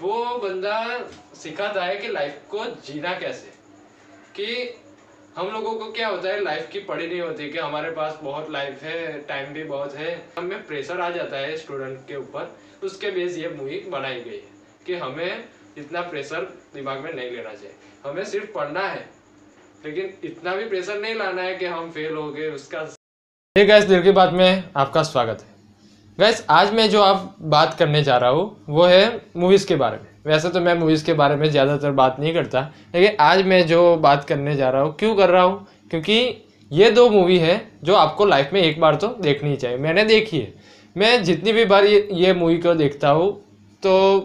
वो बंदा सिखाता है कि लाइफ को जीना कैसे? कि हम लोगों को क्या होता है लाइफ की पड़ी नहीं होती, कि हमारे पास बहुत लाइफ है टाइम भी बहुत है। हमें प्रेशर आ जाता है स्टूडेंट के ऊपर। उसके बेस ये मूवी बनाई गई है कि हमें इतना प्रेशर दिमाग में नहीं लेना चाहिए। हमें सिर्फ़ पढ़ना है, लेकिन इतना भी प्रेशर नहीं लाना है कि हम फेल हो गए, उसका हे गैस दिल की बात में आपका स्वागत है। गैस आज मैं जो आप बात करने जा रहा हूँ, वो है मूवीज़ के बारे में। वैसे तो मैं मूवीज़ के बारे में ज़्यादातर बात नहीं करता, लेकिन आज मैं जो बात करने जा रहा हूँ, क्यों कर रहा हूँ? क्योंकि ये दो मूवी है जो आपको लाइफ में एक बार तो देखनी चाहिए। मैंने देखी है। मैं जितनी भी बार ये ये मूवी को देखता हूँ तो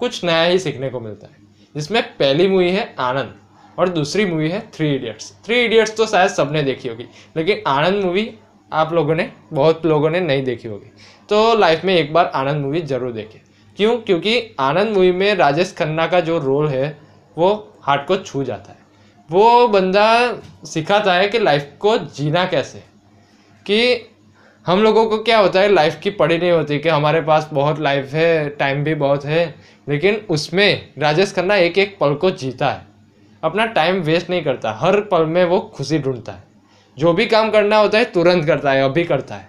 कुछ नया ही सीखने को मिलता है। जिसमें पहली मूवी है आनंद, और दूसरी मूवी है थ्री इडियट्स थ्री इडियट्स तो शायद सबने देखी होगी, लेकिन आनंद मूवी आप लोगों ने, बहुत लोगों ने नहीं देखी होगी। तो लाइफ में एक बार आनंद मूवी ज़रूर देखें क्यों? क्योंकि आनंद मूवी में राजेश खन्ना का जो रोल है, वो हार्ट को छू जाता है। वो बंदा सिखाता है कि लाइफ को जीना कैसे। कि हम लोगों को क्या होता है लाइफ की पड़ी नहीं होती, कि हमारे पास बहुत लाइफ है टाइम भी बहुत है, लेकिन उसमें राजेश खन्ना एक एक पल को जीता है। अपना टाइम वेस्ट नहीं करता, हर पल में वो खुशी ढूंढता है। जो भी काम करना होता है, तुरंत करता है, अभी करता है।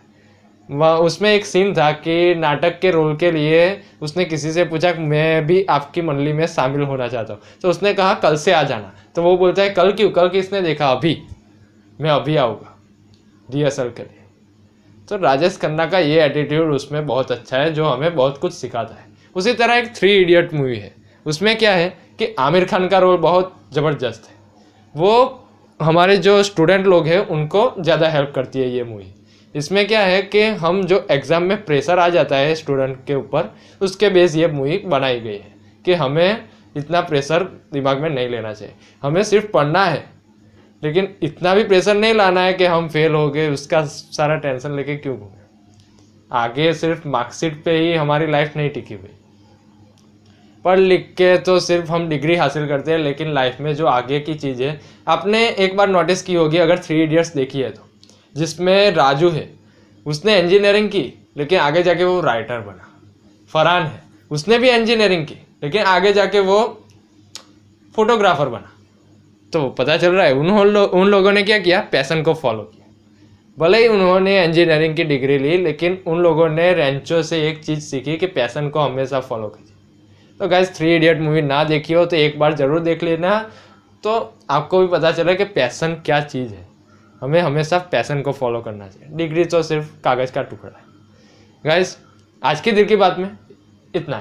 वह उसमें एक सीन था कि नाटक के रोल के लिए उसने किसी से पूछा, मैं भी आपकी मंडली में शामिल होना चाहता हूँ। तो उसने कहा, कल से आ जाना। तो वो बोलता है, कल क्यों? कल किसने देखा? अभी। मैं अभी आऊँगा रिहर्सल के लिए। तो राजेश खन्ना का ये एटीट्यूड उसमें बहुत अच्छा है, जो हमें बहुत कुछ सिखाता है। उसी तरह एक थ्री इडियट मूवी है। उसमें क्या है कि आमिर खान का रोल बहुत ज़बरदस्त है। वो हमारे जो स्टूडेंट लोग हैं, उनको ज़्यादा हेल्प करती है ये मूवी इसमें क्या है कि हम जो एग्ज़ाम में प्रेशर आ जाता है स्टूडेंट के ऊपर, उसके बेस ये मूवी बनाई गई है कि हमें इतना प्रेशर दिमाग में नहीं लेना चाहिए। हमें सिर्फ़ पढ़ना है, लेकिन इतना भी प्रेशर नहीं लाना है कि हम फेल हो गए, उसका सारा टेंशन लेके क्यों घूमें? आगे सिर्फ़ मार्कशीट पे ही हमारी लाइफ नहीं टिकी हुई। पढ़ लिख के तो सिर्फ़ हम डिग्री हासिल करते हैं लेकिन लाइफ में जो आगे की चीज़ है आपने एक बार नोटिस की होगी अगर थ्री इडियट्स देखी है तो जिसमें राजू है उसने इंजीनियरिंग की लेकिन आगे जाके वो राइटर बना फरहान है उसने भी इंजीनियरिंग की लेकिन आगे जाके वो फोटोग्राफर बना। तो पता चल रहा है उन्होंने लो, उन लोगों ने क्या किया पैसन को फॉलो किया। भले ही उन्होंने इंजीनियरिंग की डिग्री ली लेकिन उन लोगों ने रेंचो से एक चीज़ सीखी कि पैसन को हमेशा फॉलो कीजिए तो गैस थ्री इडियट मूवी ना देखी हो तो एक बार ज़रूर देख लेना। तो आपको भी पता चला कि पैसन क्या चीज़ है। हमें हमेशा पैसन को फॉलो करना चाहिए। डिग्री तो सिर्फ़ कागज़ का टुकड़ा है। गैस आज की दिल की बात में इतना है।